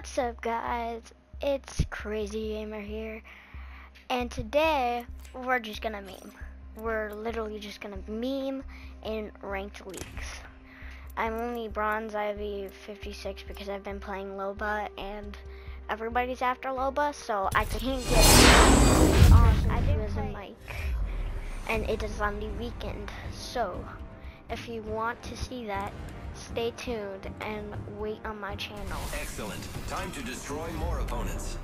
What's up guys? It's Crazy Gamer here. And today we're just gonna meme. We're literally just gonna meme in ranked leagues. I'm only bronze Ivy 56 because I've been playing Loba and everybody's after Loba, so I can't get on I a mic. And it is on the weekend. So if you want to see that, stay tuned and wait on my channel. Excellent. Time to destroy more opponents.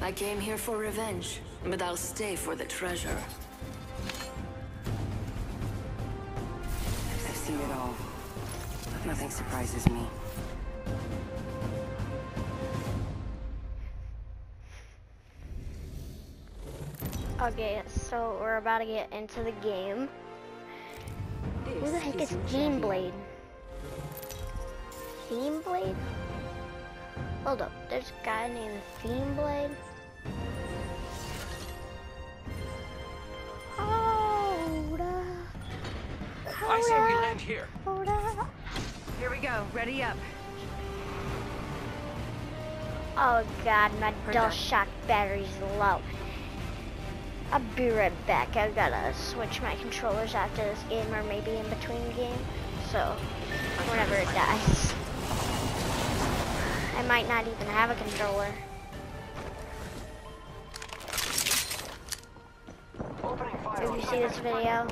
I came here for revenge, but I'll stay for the treasure. I've seen it all. Nothing surprises me. Okay, so we're about to get into the game. Who the heck is Theme Blade? Theme Blade? Hold up, there's a guy named Theme Blade. Hold up. I say we land here. Hold up. Here we go. Ready up. Oh god, my Heard dual shock battery's low. I'll be right back. I gotta switch my controllers after this game or maybe in between game. So, whenever it dies. I might not even have a controller. Fire. If you see this video,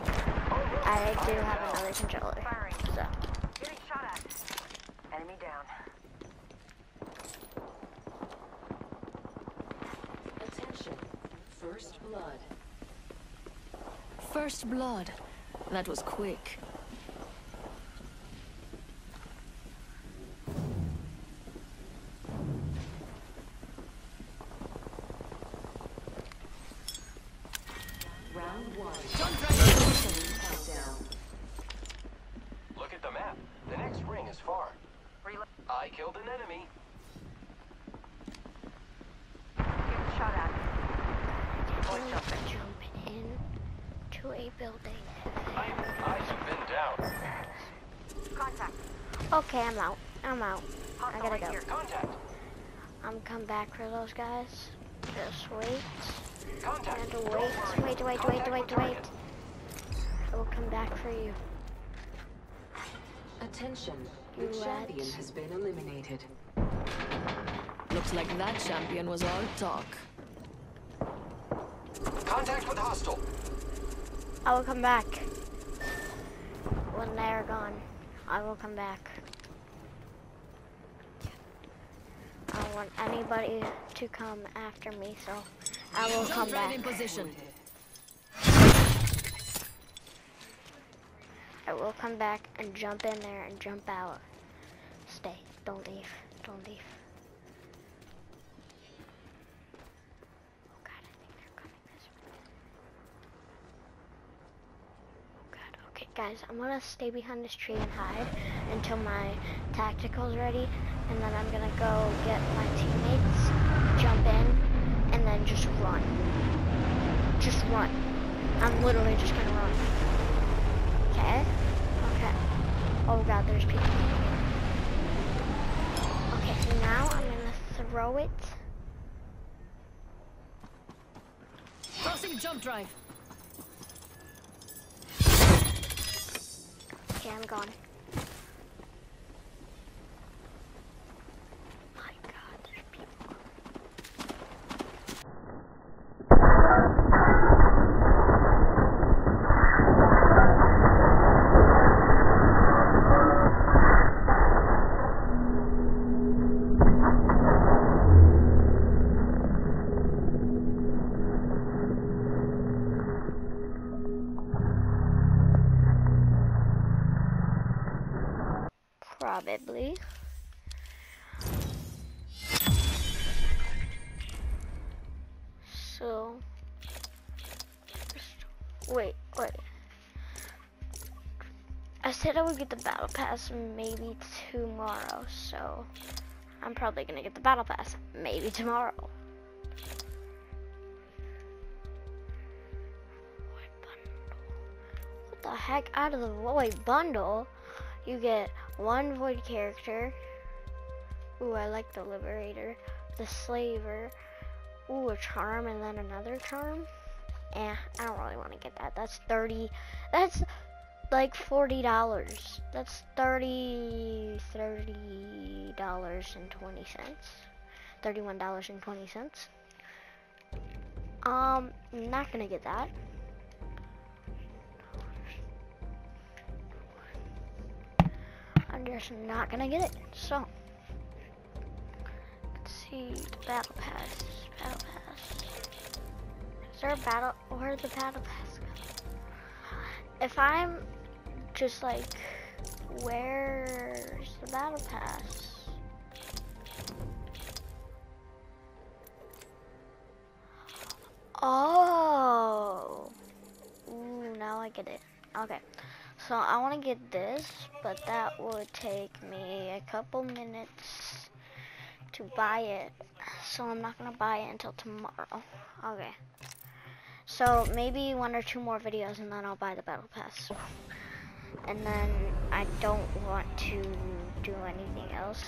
I do have another controller. So, Getting shot at. Enemy down. Attention. First blood. First blood. That was quick. Round one. Countdown. Look at the map. The next ring is far. Reload. I killed an enemy. Getting shot at. I'm jumping in to a building. I, I have been down. Contact. Okay, I'm out. I'm out. I Hostile gotta right go. Contact. I'm come back for those guys. Just wait. Contact. And Don't wait, wait, wait, wait, Contact wait, with wait. I will come back for you. Attention. The champion rats. has been eliminated. Looks like that champion was all talk. Contact with hostile. I will come back. When they're gone, I will come back. I don't want anybody to come after me, so I will come back. in position. I will come back and jump in there and jump out. Stay. Don't leave. Don't leave. Oh god, I think they're coming this way. Oh god, okay guys, I'm gonna stay behind this tree and hide until my tactical's ready, and then I'm gonna go get my teammates, jump in, and then just run. Just run. I'm literally just gonna run. Okay. Okay. Oh god, there's people. Okay, so now I'm gonna throw it. Crossing jump drive. Okay, I'm gone. Wait, wait. I said I would get the battle pass maybe tomorrow, so I'm probably gonna get the battle pass maybe tomorrow. What the heck? Out of the void bundle, you get one void character, Ooh, I like the liberator. The slaver. Ooh, a charm and then another charm. Eh, I don't really want to get that. That's 30. That's like $40. That's 30 $30 and 20 cents. $31 and 20 cents. Um, not gonna get that. I'm just not gonna get it. So, let's see the battle pass. Battle pass. There a battle? Where the battle pass? If I'm just like, where's the battle pass? Oh. Ooh, now I get it. Okay. So I want to get this, but that would take me a couple minutes to buy it. So I'm not going to buy it until tomorrow. Okay. So maybe one or two more videos and then I'll buy the battle pass. And then I don't want to do anything else.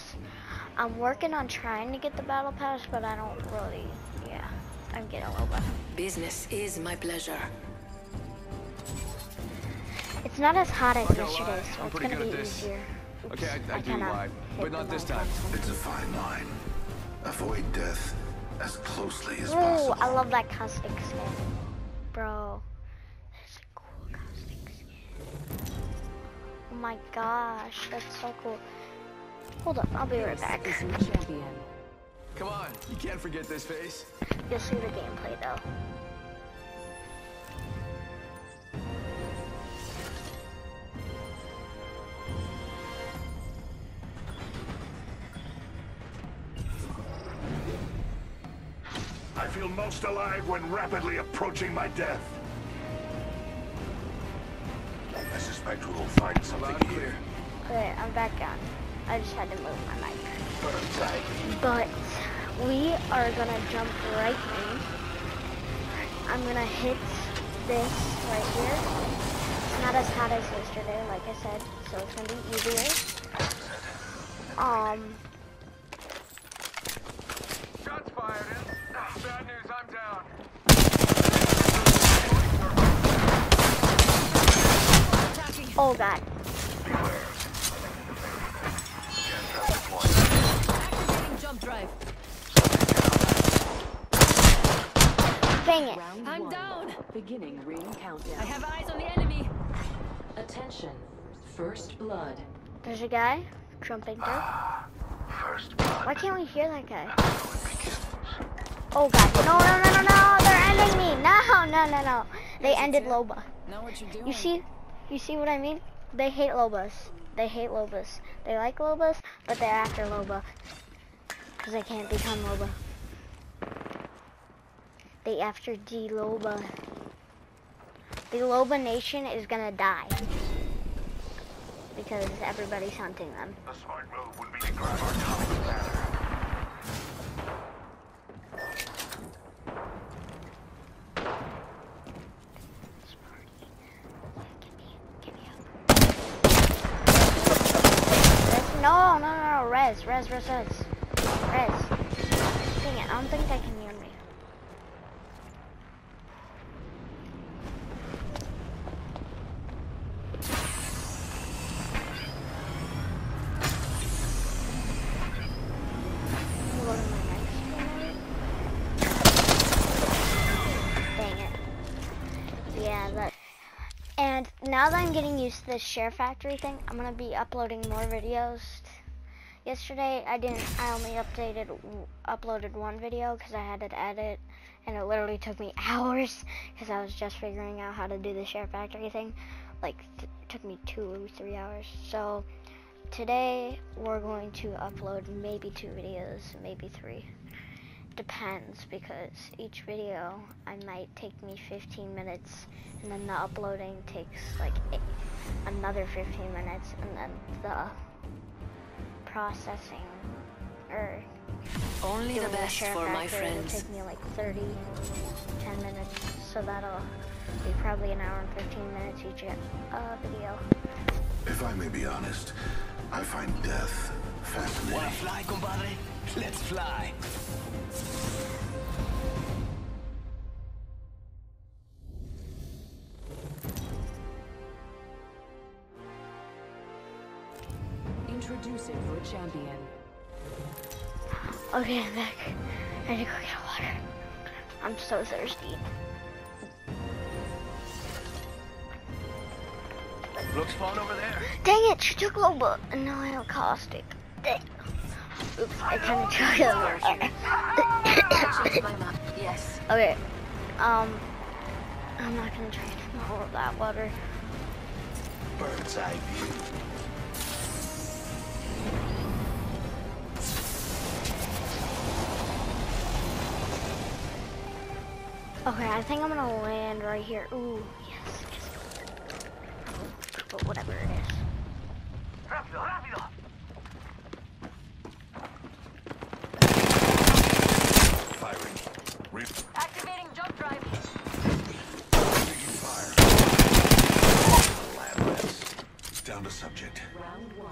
I'm working on trying to get the battle pass, but I don't really, yeah, I'm getting a little bit. Business is my pleasure. It's not as hot as yesterday, lie, so I'm it's pretty gonna good be at this. easier. Okay, I, I, do kinda lie, but not this time. button. It's a fine line. Avoid death as closely as Ooh, possible. I love that caustic skin. Bro, that's a cool caustic skin. Oh my gosh, that's so cool. Hold up, I'll be right back. This is champion. Come on, you can't forget this face. You'll see the gameplay though. Feel most alive when rapidly approaching my death. I suspect we will find something here. clear. Okay, I'm back on. I just had to move my mic. But we are gonna jump right in. I'm gonna hit this right here. It's not as hot as yesterday, like I said, so it's gonna be easier. Um, oh god. Activating jump drive. Dang it. Round I'm one. down. Beginning ring countdown. I have eyes on the enemy. Attention. First blood. There's a guy jumping through. First blood Why can't we hear that guy? Oh god. No, no, no, no, no. They're ending me. No, no, no, no. They ended Loba. Know what you're doing. You see, you see what I mean? They hate Lobas. They hate Lobas. They like Lobas, but they're after Loba. Because they can't become Loba. They after D Loba. The Loba Nation is gonna die. Because everybody's hunting them. The smart move would be to grab our atomic ladder. Get me up. Res, no, no, no, no, res, res, res, res. Res. Dang it, I don't think they can hear me. And now that I'm getting used to this SHAREfactory thing, I'm gonna be uploading more videos. Yesterday I didn't. I only updated, uploaded one video because I had to edit, and it literally took me hours because I was just figuring out how to do the SHAREfactory thing. Like, took me two or three hours. So today we're going to upload maybe two videos, maybe three. Depends because each video I might take me 15 minutes and then the uploading takes like eight, another 15 minutes and then the processing or Only the best share for my friends. take me like 30 10 minutes so that'll be probably an hour and 15 minutes each uh, video. If I may be honest, I find death fascinating. Wanna fly, compadre? Let's fly. Introducing your champion. Okay, I'm back. I need to go get water. I'm so thirsty. Looks fun over there. Dang it, she took Loba. And now I have caustic. Dang. Oops, I kind of took it. Yes. okay, um, I'm not gonna drink all of that water. Bird's eye view. Okay, I think I'm gonna land right here. Ooh, yes, yes. But whatever it is. Down to subject. Round one.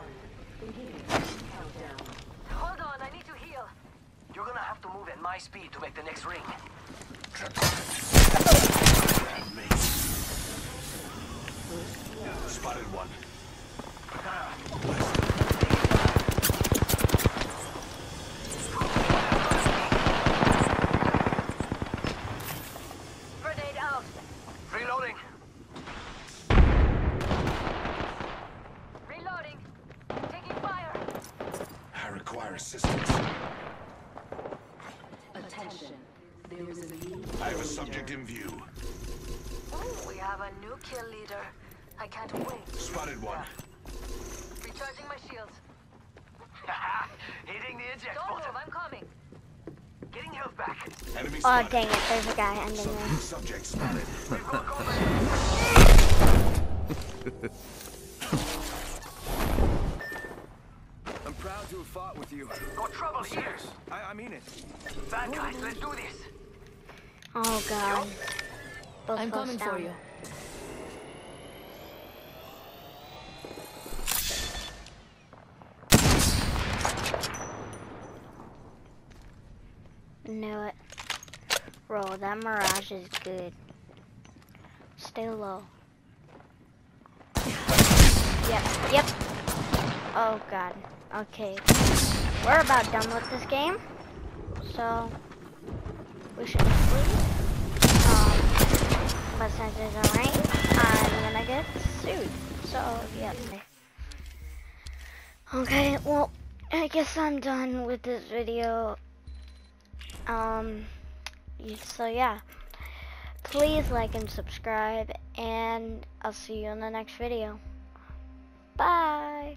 Beginning countdown. Hold on, I need to heal. You're gonna have to move at my speed to make the next ring. Spotted one. Grenade assistance. Attention. There is a new I have a subject in view. Ooh, we have a new kill leader. I can't wait. Spotted one. Recharging my shields. Hitting the eject Don't move. I'm coming. Getting health back. Enemy Oh, spotted. dang it, there's a guy ending there. Subject spotted. to have fought with you. No trouble here. I, I mean it. Bad guys, let's do this. Oh god. Both I'm of us coming for you. Knew it. Roll, that mirage is good. Stay low. Yep, yep. Oh god. Okay. We're about done with this game. So we should leave. Um but since it's a rain, I'm gonna get sued. So yep. Okay, well I guess I'm done with this video. Um, so yeah, please like and subscribe, and I'll see you in the next video. Bye.